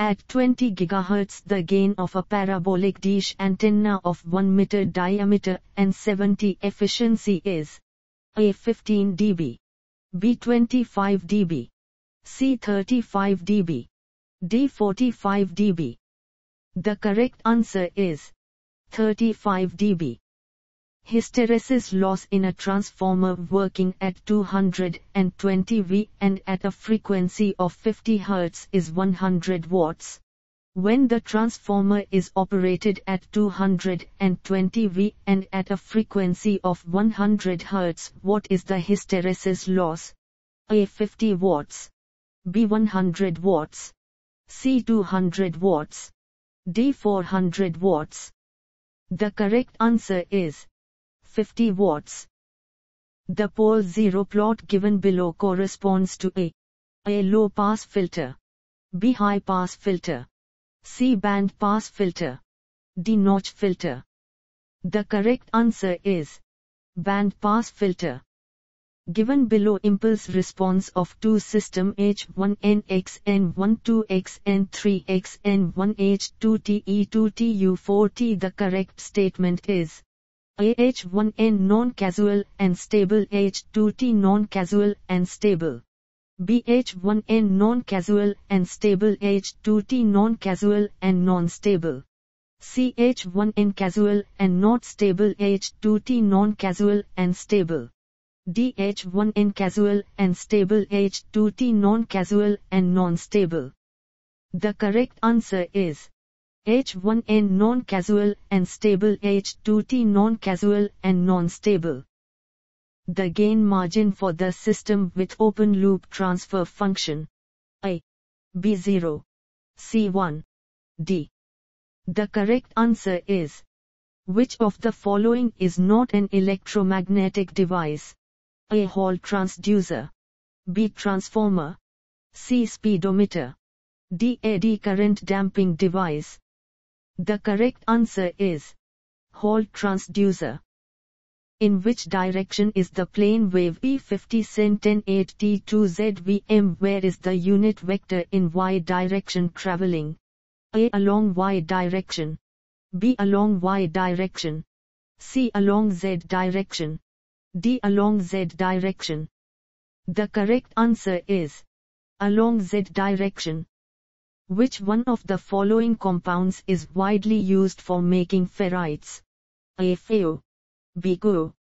At 20 GHz the gain of a parabolic dish antenna of 1 meter diameter and 70 efficiency is A 15 dB, B 25 dB, C 35 dB, D 45 dB. The correct answer is 35 dB. Hysteresis loss in a transformer working at 220 V and at a frequency of 50 Hz is 100 watts. When the transformer is operated at 220 V and at a frequency of 100 Hz, what is the hysteresis loss? A 50 watts. B 100 watts. C 200 watts. D 400 watts. The correct answer is 50 watts. The pole zero plot given below corresponds to A. A low pass filter. B high pass filter. C band pass filter. D notch filter. The correct answer is band pass filter. Given below impulse response of two system H1NXN1 2XN3XN1H2TE2TU4T the correct statement is AH1N non-causal and stable H2T non-causal and stable. BH1N non-causal and stable H2T non-causal and non-stable. CH1N casual and not stable H2T non-causal and stable. DH1N casual and stable H2T non-causal and non-stable. The correct answer is H1N non-causal and stable H2T non-causal and non-stable. The gain margin for the system with open loop transfer function A B0 C1 D. The correct answer is which of the following is not an electromagnetic device? A Hall transducer. B transformer. C speedometer. D eddy current damping device. The correct answer is Hall transducer. In which direction is the plane wave E50 Sen 108T2ZVM where is the unit vector in y direction traveling? A along y direction. B along y direction. C along z direction. D along z direction. The correct answer is along z direction. Which one of the following compounds is widely used for making ferrites? A. FeO, B. GO,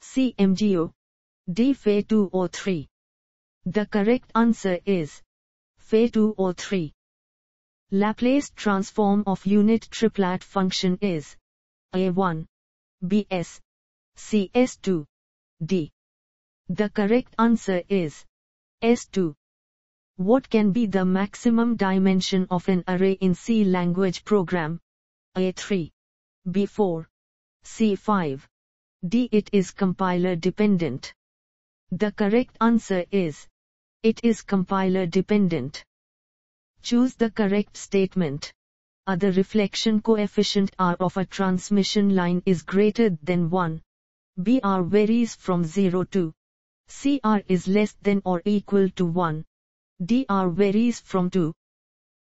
C. MgO, D. Fe2O3. The correct answer is Fe2O3. Laplace transform of unit triplet function is A1, Bs, Cs2, D. The correct answer is S2. What can be the maximum dimension of an array in C language program? A3, B4, C5, D. It is compiler dependent. The correct answer is it is compiler dependent. Choose the correct statement. A the reflection coefficient R of a transmission line is greater than 1. BR varies from 0 to CR is less than or equal to 1 dr varies from 2.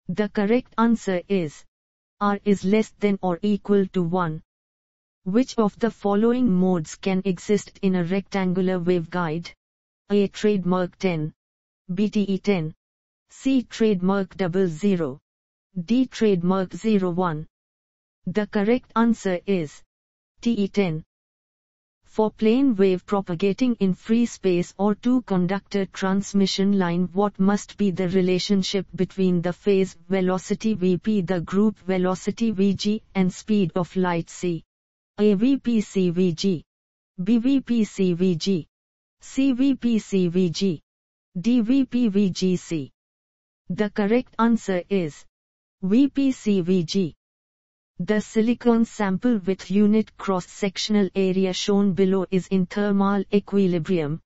The correct answer is r is less than or equal to 1. Which of the following modes can exist in a rectangular waveguide? A. Trademark 10. BTE 10. C. Trademark 00. D. Trademark 01. The correct answer is TE10. For plane wave propagating in free space or two-conductor transmission line what must be the relationship between the phase velocity Vp the group velocity Vg and speed of light c. A Vp Cvg. B Vp Cvg. C Vp Cvg. D Vp Vgc. The correct answer is Vp Cvg. The silicon sample with unit cross-sectional area shown below is in thermal equilibrium.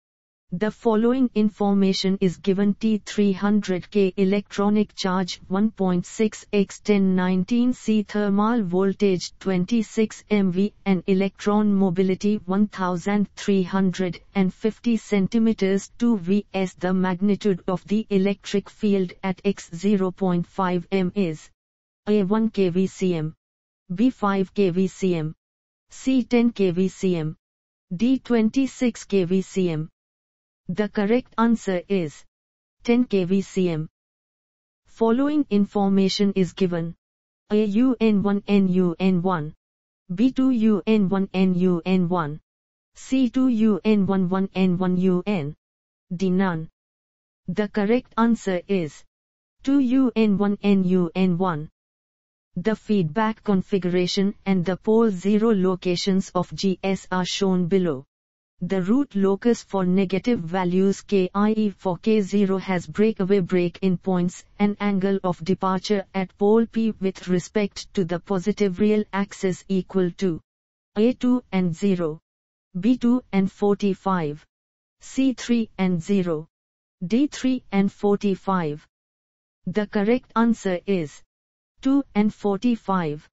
The following information is given T300K electronic charge 1.6 x 1019 C thermal voltage 26 MV and electron mobility 1350 cm 2 Vs. The magnitude of the electric field at x 0.5 m is A1 kVcm, B5 kVcm, C10 kVcm, D26 kVcm. The correct answer is 10 kVcm. Following information is given. AUN1 NUN1. B2UN1 NUN1. C2UN11 N1UN. D none. The correct answer is 2UN1 NUN1. The feedback configuration and the pole zero locations of GS are shown below. The root locus for negative values k i.e. for k0 has breakaway break-in points, and angle of departure at pole p with respect to the positive real axis equal to a2 and 0, b2 and 45, c3 and 0, d3 and 45. The correct answer is 2 and 45.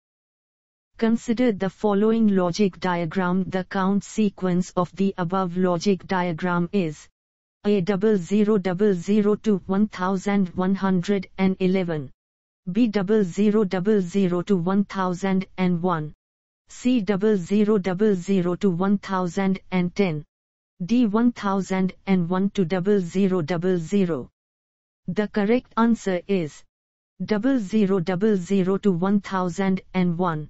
Consider the following logic diagram. The count sequence of the above logic diagram is A double zero double zero to 1111, B double zero double zero to 1001, C double zero double zero to 1010, D 1001 to double zero double zero. The correct answer is 0000 to 1001.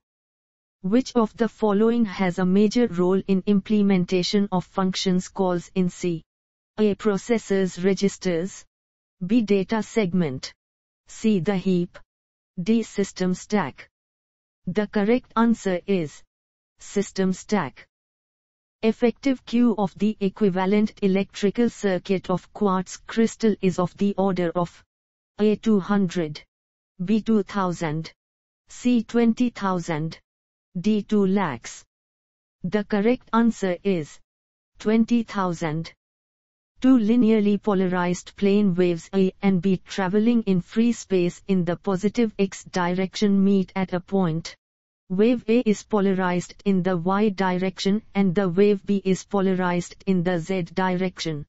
Which of the following has a major role in implementation of functions calls in C? A. Processors registers. B. Data segment. C. The heap. D. System stack. The correct answer is System stack. Effective Q of the equivalent electrical circuit of quartz crystal is of the order of A200. B2000, C20,000, D2 lakhs. The correct answer is 20,000. Two linearly polarized plane waves A and B traveling in free space in the positive x direction meet at a point. Wave A is polarized in the y direction and the wave B is polarized in the z direction.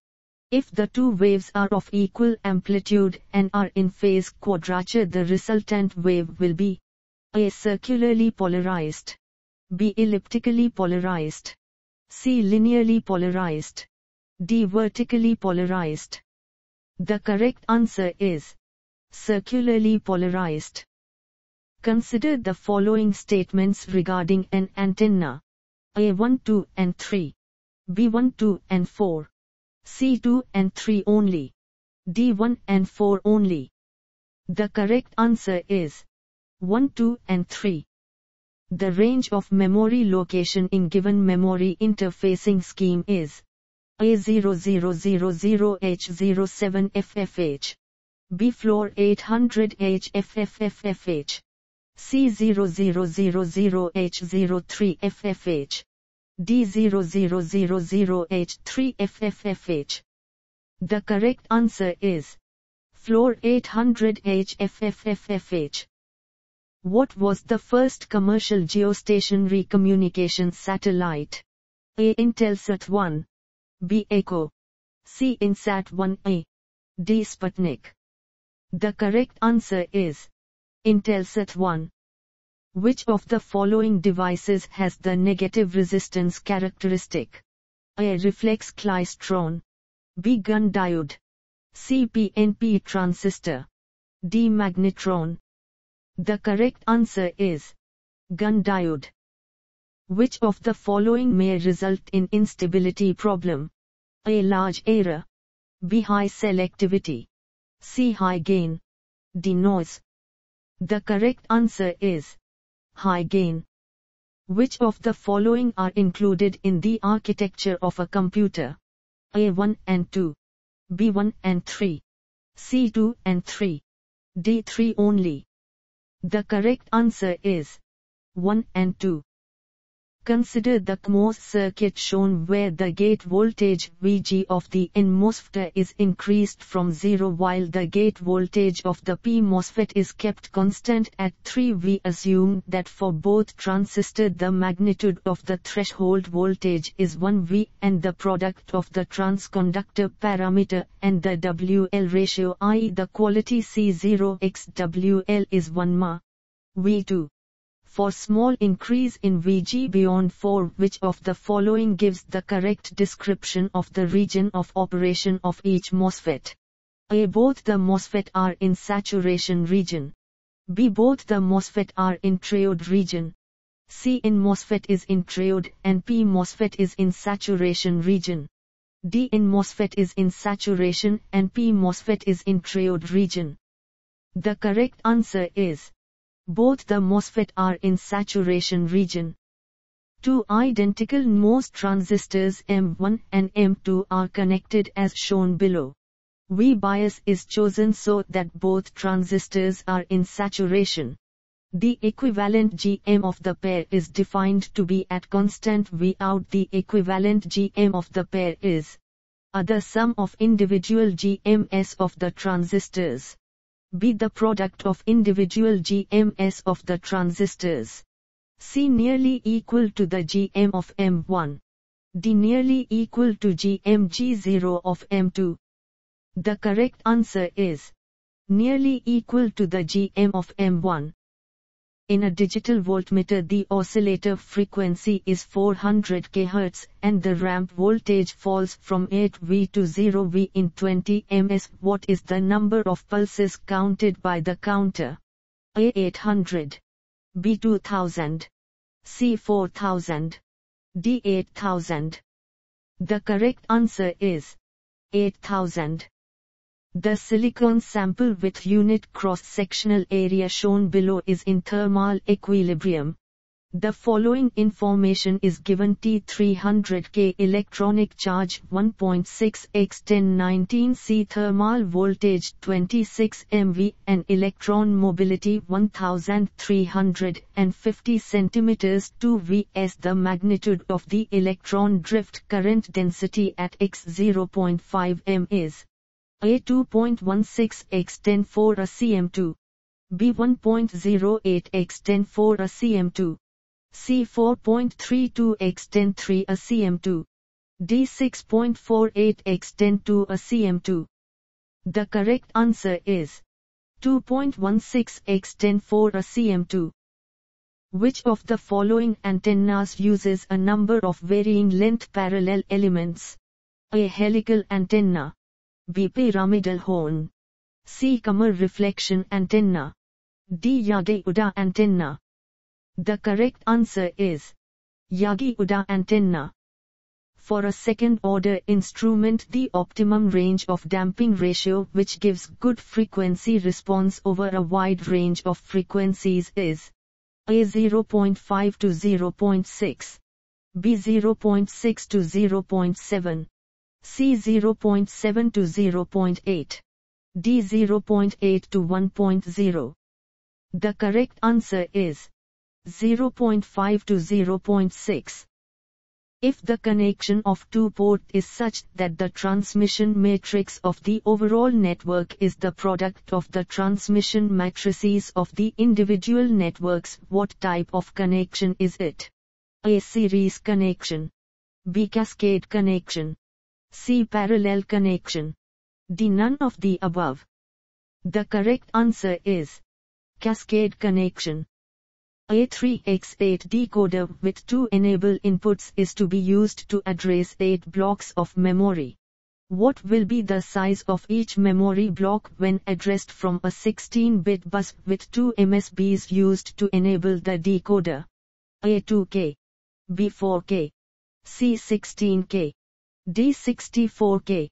If the two waves are of equal amplitude and are in phase quadrature the resultant wave will be a. Circularly polarized. B. Elliptically polarized. C. Linearly polarized. D. Vertically polarized. The correct answer is circularly polarized. Consider the following statements regarding an antenna. A1, 2 and 3. B1, 2 and 4. C2 and 3 only. D1 and 4 only. The correct answer is 1, 2 and 3. The range of memory location in given memory interfacing scheme is A0000H07FFH, B floor 800HFFFFH, C0000H03FFH, D0000H3FFFH. The correct answer is floor 800HFFFFH. What was the first commercial geostationary communication satellite? A. Intelsat 1. B. ECHO. C. INSAT 1A. D. Sputnik. The correct answer is Intelsat 1. Which of the following devices has the negative resistance characteristic? A. Reflex klystron. B. Gunn diode. C. PNP transistor. D. Magnetron. The correct answer is Gunn diode. Which of the following may result in instability problem? A. Large error. B. High selectivity. C. High gain. D. Noise. The correct answer is high gain. Which of the following are included in the architecture of a computer? A1 and 2. B1 and 3. C2 and 3. D3 only. The correct answer is 1 and 2. Consider the CMOS circuit shown where the gate voltage VG of the N MOSFET is increased from 0 while the gate voltage of the P MOSFET is kept constant at 3 We assume that for both transistors the magnitude of the threshold voltage is 1 V and the product of the transconductor parameter and the WL ratio i.e. the quality C0 x WL is 1 Ma. V2 for small increase in Vg beyond 4 which of the following gives the correct description of the region of operation of each MOSFET. A. Both the MOSFET are in saturation region. B. Both the MOSFET are in triode region. C. N MOSFET is in triode and P. MOSFET is in saturation region. D. N MOSFET is in saturation and P. MOSFET is in triode region. The correct answer is both the MOSFET are in saturation region. Two identical MOS transistors M1 and M2 are connected as shown below. V bias is chosen so that both transistors are in saturation. The equivalent GM of the pair is defined to be at constant V out. The equivalent GM of the pair is a the sum of individual GMS of the transistors be the product of individual GMS of the transistors. C nearly equal to the GM of M1. D nearly equal to GMG0 of M2. The correct answer is nearly equal to the GM of M1. In a digital voltmeter the oscillator frequency is 400 kHz and the ramp voltage falls from 8V to 0V in 20 ms. What is the number of pulses counted by the counter? A 800. B 2000. C 4000. D 8000. The correct answer is 8000. The silicon sample with unit cross-sectional area shown below is in thermal equilibrium. The following information is given T300K electronic charge 1.6 x 1019 C thermal voltage 26 MV and electron mobility 1350 cm 2 V S the magnitude of the electron drift current density at x 0.5 m is a 2.16 x 10 4 a cm2. B 1.08 x 10 4 a cm2. C 4.32 x 10 3 a cm2. D 6.48 x 10 2 a cm2. The correct answer is 2.16 x 10 4 a cm2. Which of the following antennas uses a number of varying length parallel elements? A helical antenna. B. Pyramidal horn. C. Corner reflection antenna. D. Yagi-Uda antenna. The correct answer is Yagi-Uda antenna. For a second-order instrument the optimum range of damping ratio which gives good frequency response over a wide range of frequencies is A 0.5 to 0.6, B 0.6 to 0.7, C 0.7 to 0.8. D 0.8 to 1.0. The correct answer is 0.5 to 0.6. If the connection of two ports is such that the transmission matrix of the overall network is the product of the transmission matrices of the individual networks, what type of connection is it? A series connection. B cascade connection. C. Parallel connection. D. None of the above. The correct answer is cascade connection. A 3x8 decoder with two enable inputs is to be used to address 8 blocks of memory. What will be the size of each memory block when addressed from a 16-bit bus with two MSBs used to enable the decoder? A 2K, B 4K, C 16K. D64K.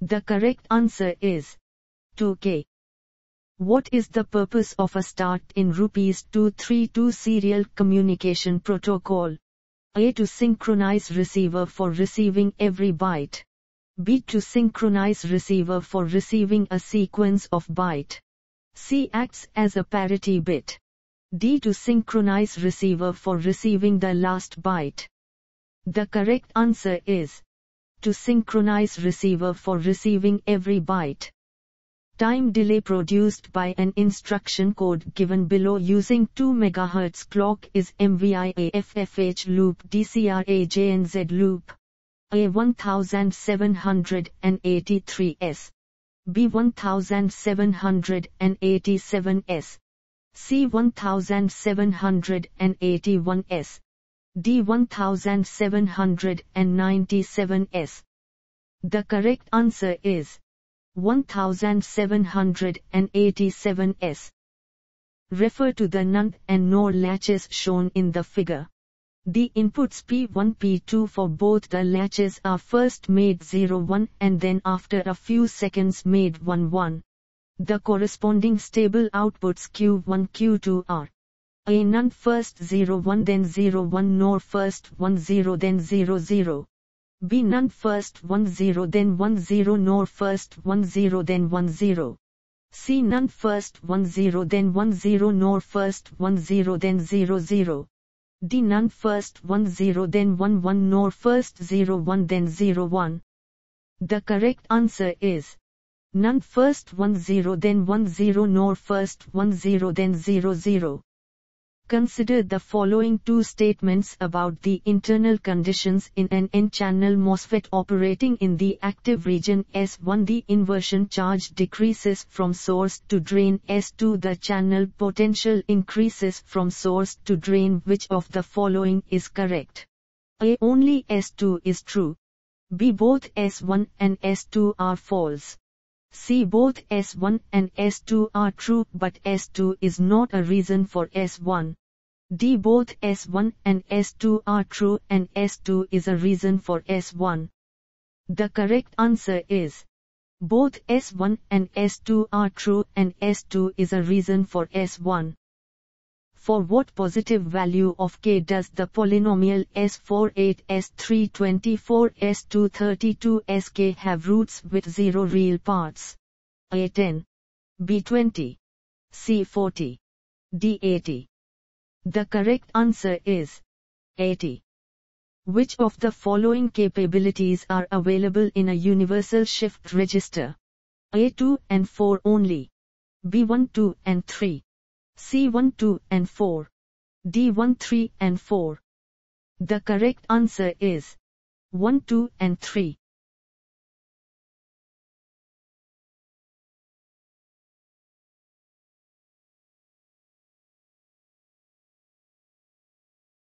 The correct answer is 2K. What is the purpose of a start in rupees 232 serial communication protocol? A. To synchronize receiver for receiving every byte. B. To synchronize receiver for receiving a sequence of byte. C. Acts as a parity bit. D. To synchronize receiver for receiving the last byte. The correct answer is to synchronize receiver for receiving every byte. Time delay produced by an instruction code given below using 2 MHz clock is MVIAFFH loop DCRAJNZ loop. A1783S. B1787S. C1781S. D1797S. The correct answer is 1787S. Refer to the NAND and NOR latches shown in the figure. The inputs P1 P2 for both the latches are first made 0 1 and then after a few seconds made 1 1. The corresponding stable outputs Q1 Q2 are a NAND first 01 then 01 NOR first 10 then 00. B NAND first 10 then 10 NOR first 10 then 10. C NAND first 10 then 10 NOR first 10 then 00. D NAND first 10 then 11 NOR first 01 then 01. The correct answer is NAND first 10 then 10 NOR first 10 then 00. Consider the following two statements about the internal conditions in an N-channel MOSFET operating in the active region S1. The inversion charge decreases from source to drain S2. The channel potential increases from source to drain. Which of the following is correct? A. Only S2 is true. B. Both S1 and S2 are false. C. Both S1 and S2 are true but S2 is not a reason for S1. D. Both S1 and S2 are true and S2 is a reason for S1. The correct answer is both S1 and S2 are true and S2 is a reason for S1. For what positive value of k does the polynomial S48, S324, S232, Sk have roots with zero real parts? A10, B20, C40, D80. The correct answer is 80. Which of the following capabilities are available in a universal shift register? A2 and 4 only. B1 2 and 3. C1 2 and 4. D1 3 and 4. The correct answer is 1 2 and 3.